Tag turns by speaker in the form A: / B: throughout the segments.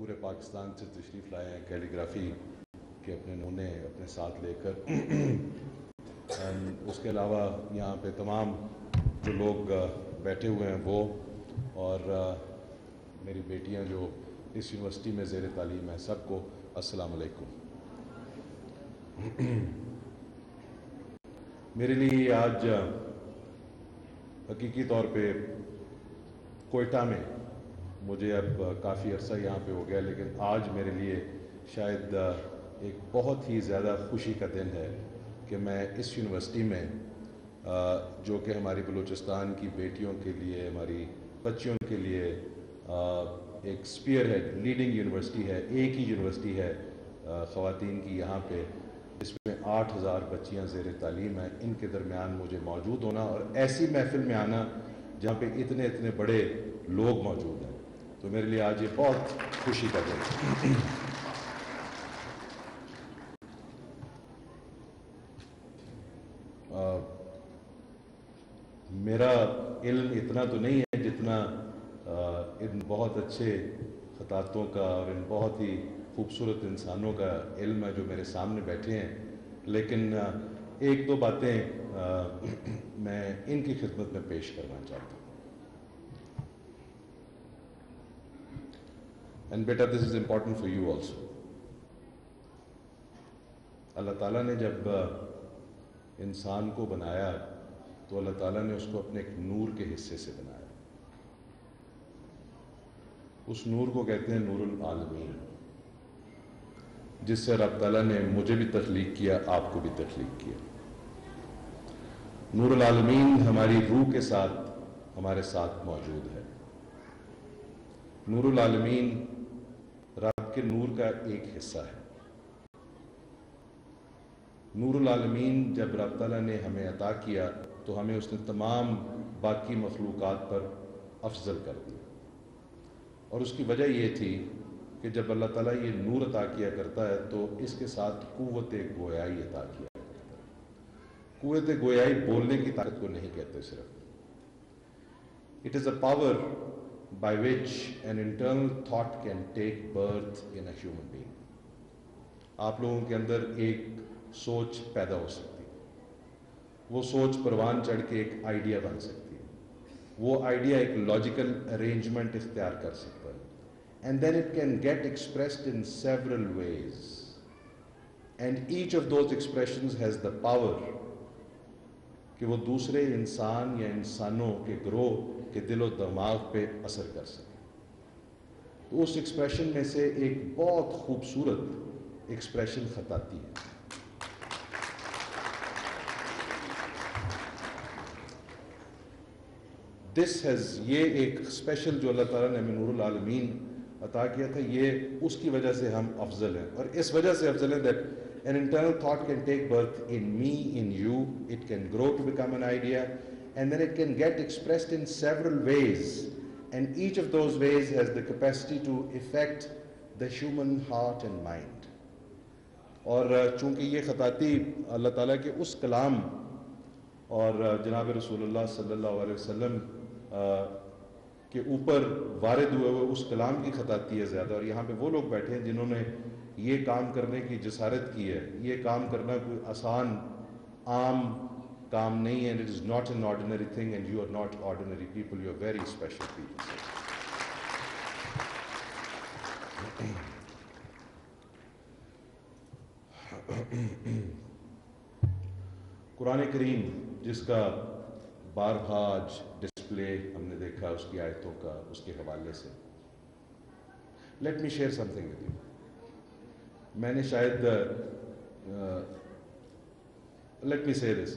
A: پورے پاکستان سے تشریف لائے ہیں کیلیگرافی کے اپنے نمونے اپنے ساتھ لے کر۔ اس کے علاوہ یہاں پہ تمام جو لوگ بیٹھے ہوئے ہیں وہ اور میری بیٹیاں جو اس یونیورسٹی میں زیر تعلیم ہیں، سب کو السلام علیکم۔ میرے لیے آج حقیقی طور پہ کوئٹہ میں مجھے اب کافی عرصہ یہاں پہ ہو گیا، لیکن آج میرے لیے شاید ایک بہت ہی زیادہ خوشی کا دن ہے کہ میں اس یونیورسٹی میں جو کہ ہماری بلوچستان کی بیٹیوں کے لیے، ہماری بچیوں کے لیے ایک سپیئر ہے، لیڈنگ یونیورسٹی ہے، ایک ہی یونیورسٹی ہے خواتین کی یہاں پہ اس میں آٹھ ہزار بچیاں زیر تعلیم ہیں، ان کے درمیان مجھے موجود ہونا اور ایسی محفل میں آنا جہاں پہ اتنے اتنے بڑے لوگ موجود ہیں۔ تو میرے لیے آج یہ بہت خوشی کا دن میرا علم اتنا تو نہیں ہے جتنا ان بہت اچھے خطاطوں کا اور ان بہت ہی خوبصورت انسانوں کا علم ہے جو میرے سامنے بیٹھے ہیں۔ لیکن ایک دو باتیں میں ان کی خدمت میں پیش کرنا چاہتا ہوں۔ And beta this is important for you also اللہ تعالیٰ نے جب انسان کو بنایا، تو اللہ تعالیٰ نے اس کو اپنے ایک نور کے حصے سے بنایا. اس نور کو کہتے ہیں نور العالمین جس سے رب تعالیٰ نے مجھے بھی تخلیق کیا، آپ کو بھی تخلیق کیا. نور العالمین ہماری روح کے ساتھ، ہمارے ساتھ موجود ہے. نور العالمین رب کے نور کا ایک حصہ ہے۔ نور العالمین جب رب تعالیٰ نے ہمیں عطا کیا تو ہمیں اس نے تمام باقی مخلوقات پر افضل کر دیا۔ اور اس کی وجہ یہ تھی کہ جب اللہ تعالیٰ یہ نور عطا کیا کرتا ہے تو اس کے ساتھ قوت گویائی عطا کیا کرتا ہے۔ قوت گویائی بولنے کی طاقت کو نہیں کہتے صرف۔ It is a power by which an internal thought can take birth in a human being آپ لوگوں کے اندر ایک سوچ پیدا ہو سکتی ہے۔ وہ سوچ پروان چڑھ کے ایک آئیڈیا بن سکتی ہے۔ وہ آئیڈیا ایک لاجیکل ارینجمنٹ اختیار کر سکتا ہے۔ And then it can get expressed in several ways and each of those expressions has the power کہ وہ دوسرے انسان یا انسانوں کے گروہ کے دل و دماغ پہ اثر کر سکے۔ تو اس ایکسپریشن میں سے ایک بہت خوبصورت ایکسپریشن خطاتی ہے۔ دس ہیز یہ ایک اسپیشل جو اللہ تعالیٰ نے نور العالمین عطا کیا تھا یہ اس کی وجہ سے ہم افضل ہیں۔ اور اس وجہ سے افضل ہیں that an internal thought can take birth in me, in you, it can grow to become an idea, and then it can get expressed in several ways. And each of those ways has the capacity to affect the human heart and mind. اور uh, چونکہ یہ خطاطی اللہ تعالیٰ کے اس کلام اور uh, جناب رسول اللہ صلی اللہ علیہ وسلم uh, کے اوپر وارد ہوئے ہوئے اس کلام کی خطاطی ہے زیادہ اور یہاں پہ وہ لوگ بیٹھے ہیں جنہوں نے یہ کام کرنے کی جسارت کی ہے یہ کام کرنا کوئی آسان، عام کام نہیں ہے it is not an ordinary thing and you are not ordinary people you are very special people قرآن کریم جس کا بار آج ڈسپلے ہم نے دیکھا اس کی آیتوں کا، اس کے حوالے سے۔ Let me share something with you میں نے شاید Let me say this: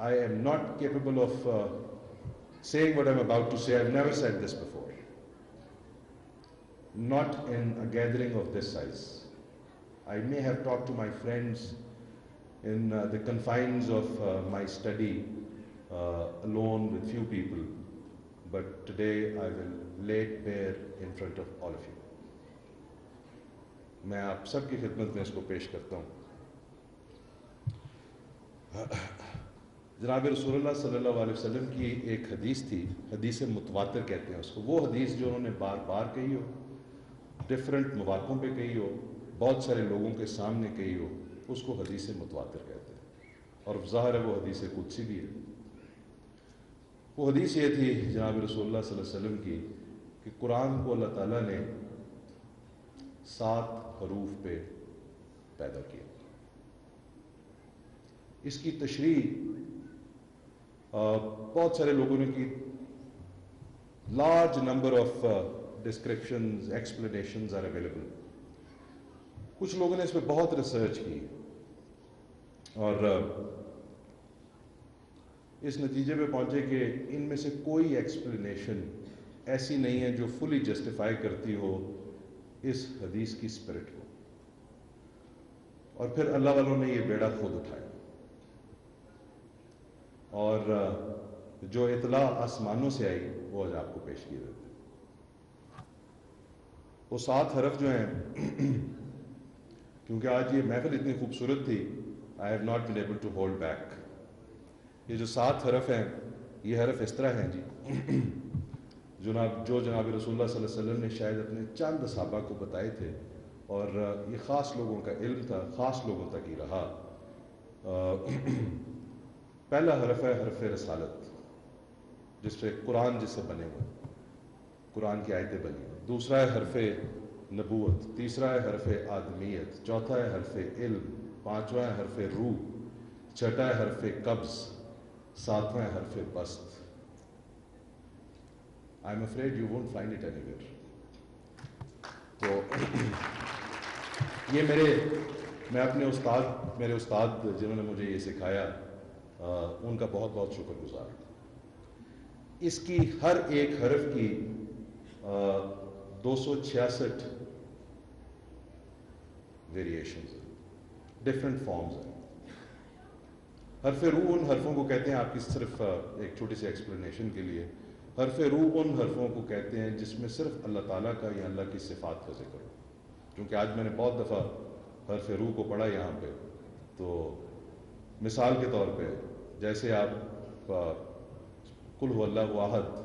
A: I am not capable saying what I'm about to say. I've never said this before. Not in a gathering of this size. I may have talked to my friends in uh, the confines of uh, my study uh, alone with few people, but today I will lay it bare in front of all of you. میں آپ سب کی خدمت میں اس کو پیش کرتا ہوں۔ جناب رسول اللہ صلی اللہ علیہ وسلم کی ایک حدیث تھی، حدیث متواتر کہتے ہیں اس کو۔ وہ حدیث جو انہوں نے بار بار کہی ہو ڈفرینٹ مواقعوں پہ کہی ہو، بہت سارے لوگوں کے سامنے کہی ہو، اس کو حدیث متواتر کہتے ہیں۔ اور ظاہر ہے وہ حدیث قدسی بھی ہے۔ وہ حدیث یہ تھی جناب رسول اللہ صلی اللہ علیہ وسلم کی کہ قرآن کو اللہ تعالیٰ نے سات حروف پہ پیدا کیا۔ اس کی تشریح بہت سارے لوگوں نے کی۔ Large number of descriptions explanations are available کچھ لوگوں نے اس پہ بہت ریسرچ کی۔ اور اس نتیجے پہ پہنچے کہ ان میں سے کوئی ایکسپلینیشن ایسی نہیں ہے جو فلی جسٹیفائی کرتی ہو۔ اس حدیث کی اسپرٹ کو۔ اور پھر اللہ والوں نے یہ بیڑا خود اٹھایا۔ اور جو اطلاع آسمانوں سے آئی، وہ آج آپ کو پیش کیے دیتے وہ سات حرف جو ہیں، کیونکہ آج یہ محفل اتنی خوبصورت تھی I have not been able to hold back یہ جو سات حرف ہیں، یہ حرف اس طرح ہیں جی۔ جناب جو جناب رسول اللہ صلی اللہ علیہ وسلم نے شاید اپنے چند صحابہ کو بتائے تھے، اور یہ خاص لوگوں کا علم تھا، خاص لوگوں تک ہی رہا۔ پہلا حرف ہے حرف رسالت، جس پہ قرآن جس سے بنے ہوئے، قرآن کی آیتیں بنی ہوئی دوسرا ہے حرف نبوت، تیسرا ہے حرف آدمیت، چوتھا ہے حرف علم، پانچواں ہے حرف روح، چھٹا ہے حرف قبض، ساتواں ہے حرف بست۔ I am afraid you won't find it anywhere تو یہ میرے میں اپنے استاد میرے استاد جنہوں نے مجھے یہ سکھایا ان کا بہت بہت شکر گزار اس کی ہر ایک حرف کی دو سو چھیاسٹھ ویریشنز ہیں ڈفرینٹ فارمز ہیں حرف روح ان حرفوں کو کہتے ہیں آپ کی صرف ایک چھوٹی سی ایکسپلینیشن کے لیے حرف روح ان حرفوں کو کہتے ہیں جس میں صرف اللہ تعالیٰ کا یا اللہ کی صفات کا ذکر ہو۔ کیونکہ آج میں نے بہت دفعہ حرف روح کو پڑھا یہاں پہ۔ تو مثال کے طور پہ جیسے آپ کل اللہ واحد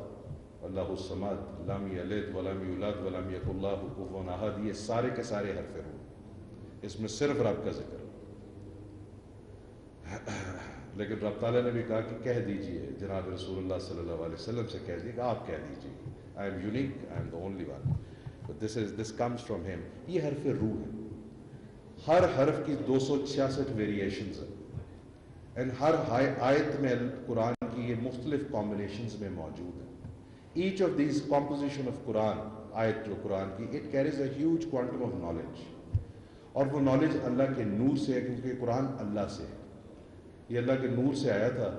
A: اللہ السمد لامی علیت ولامی اولاد ولامی اک اللہ حکوف احد، یہ سارے کے سارے حرف روح اس میں صرف رب کا ذکر۔ لیکن رب تعالیٰ نے بھی کہا کہ کہہ دیجیے، جناب رسول اللہ صلی اللہ علیہ وسلم سے کہہ دیے کہ آپ کہہ دیجیے۔ I am unique I am the only one this is this comes from him یہ حرف روح ہے۔ ہر حرف کی دو سو چھیاسٹھ ویریشنز ہیں۔ اینڈ ہر آیت میں قرآن کی یہ مختلف کمبینیشنز میں موجود ہیں۔ Each of these composition of قرآن، آیت جو قرآن کی it carries a huge quantum of knowledge اور وہ نالج اللہ کے نور سے ہے، کیونکہ قرآن اللہ سے ہے۔ یہ اللہ کے نور سے آیا تھا۔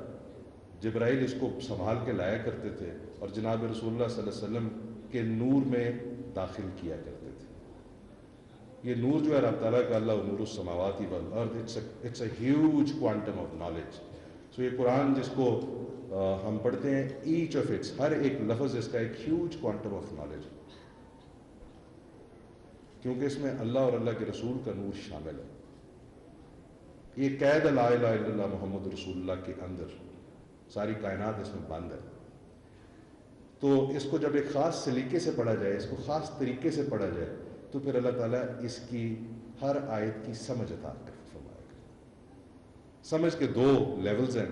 A: جبرائیل اس کو سنبھال کے لایا کرتے تھے اور جناب رسول اللہ صلی اللہ علیہ وسلم کے نور میں داخل کیا کرتے تھے۔ یہ نور جو ہے رب تعالیٰ کا اللہ نور السماواتی والارض it's a huge quantum of knowledge so یہ قرآن جس کو ہم پڑھتے ہیں ایچ آف اٹس ہر ایک لفظ اس کا ایک ہیوج کوانٹم آف نالج کیونکہ اس میں اللہ اور اللہ کے رسول کا نور شامل ہے۔ یہ قید لا الہ الا اللہ محمد رسول اللہ کے اندر ساری کائنات اس میں بند ہے۔ تو اس کو جب ایک خاص سلیقے سے پڑھا جائے، اس کو خاص طریقے سے پڑھا جائے، تو پھر اللہ تعالیٰ اس کی ہر آیت کی سمجھ عطا کر فرمائے گا سمجھ کے دو لیولز ہیں۔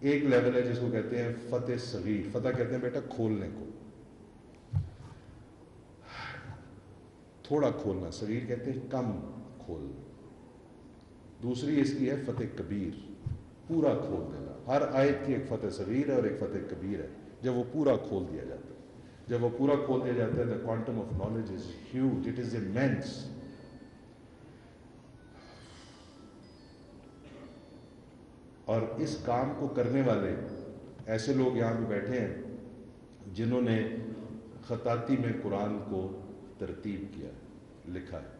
A: ایک لیول ہے جس کو کہتے ہیں فتح صغیر۔ فتح کہتے ہیں بیٹا کھولنے کو۔ تھوڑا کھولنا، صغیر کہتے ہیں کم کھولنا۔ دوسری اس کی ہے فتح کبیر، پورا کھول دینا۔ ہر آیت کی ایک فتح صغیر ہے اور ایک فتح کبیر ہے۔ جب وہ پورا کھول دیا جاتا ہے۔ جب وہ پورا کھول دیا جاتا ہے the quantum of knowledge is huge it is a means اور اس کام کو کرنے والے ایسے لوگ یہاں پہ بیٹھے ہیں جنہوں نے خطاطی میں قرآن کو ترتیب کیا، لکھا ہے۔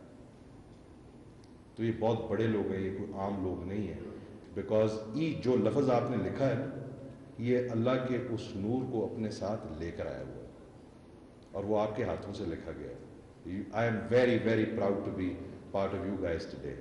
A: تو یہ بہت بڑے لوگ ہیں، یہ کوئی عام لوگ نہیں ہیں۔ بیکاز ای جو لفظ آپ نے لکھا ہے، یہ اللہ کے اس نور کو اپنے ساتھ لے کر آیا ہوا ہے۔ اور وہ آپ کے ہاتھوں سے لکھا گیا ہے۔ I am very very proud to be part of you guys today